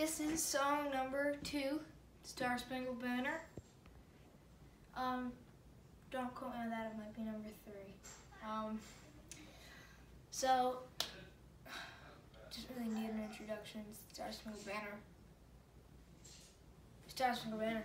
This is song number two, Star Spangled Banner. Um, don't quote me on that, it might be number three. Um, so, just really need an introduction. Star Spangled Banner. Star Spangled Banner.